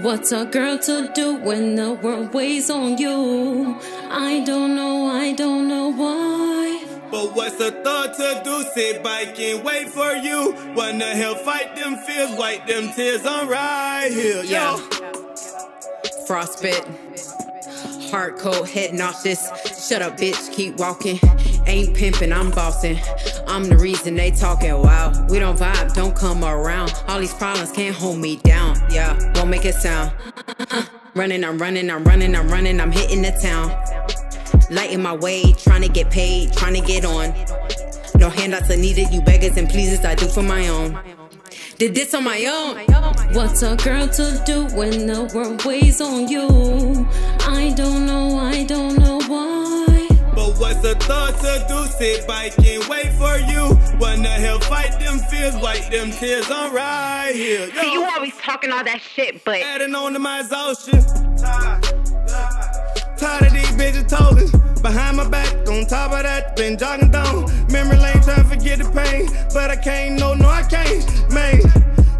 What's a girl to do when the world weighs on you? I don't know, I don't know why. But what's a thought to do? Sit back and wait for you. Wanna help fight them fears, wipe them tears. I'm right here, Yeah. Frostbit. Hard cold, head nauseous. Shut up, bitch, keep walking. Ain't pimping, I'm bossing. I'm the reason they talking. Wow, we don't vibe, don't come around. All these problems can't hold me down. Yeah, won't make it sound. Uh, running, I'm running, I'm running, I'm running, I'm hitting the town. Lighting my way, trying to get paid, trying to get on. No handouts are needed, you beggars and pleasers, I do for my own. Did this on my own. What's a girl to do when the world weighs on you? I don't know, I don't know what's a thought to do? Sit back and wait for you. Wanna help fight them fears, wipe them tears. I'm right here. Yo. See, you always talking all that shit, but Adding on to my exhaustion. Tired, tired of these bitches talking. Behind my back, on top of that, been jogging down. Memory lane, trying to forget the pain. But I can't, no, no, I can't. Man,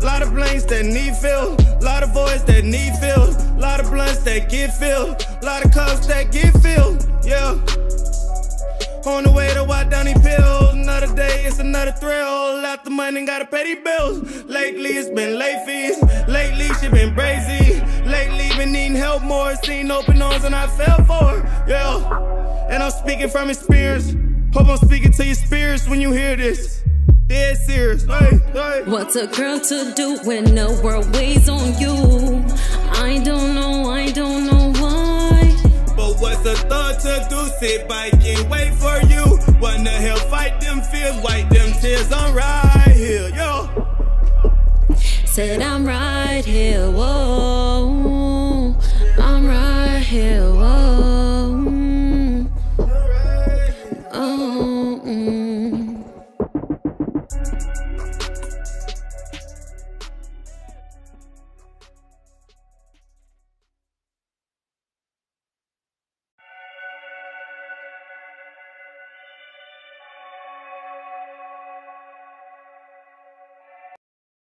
lot of blanks that need filled. Lot of voids that need filled. Lot of blunts that get filled. Lot of cups that get filled. Yeah. On the way to walk down these pills. Another day, it's another thrill. Out the money, gotta pay these bills. Lately, it's been late fees. Lately, she been crazy. Lately, been needing help more. Seen open arms and I fell for her. Yeah. And I'm speaking from experience. Hope I'm speaking to your spirits when you hear this. Dead serious. Hey, hey. What's a girl to do when the world weighs on you? I don't know, I don't know why. But what's a seduce it, biking, wait for you. Fight them fears, wipe them tears. I'm right here, yo. Said I'm right here, whoa. I'm right here, whoa. Mm. Oh, mm.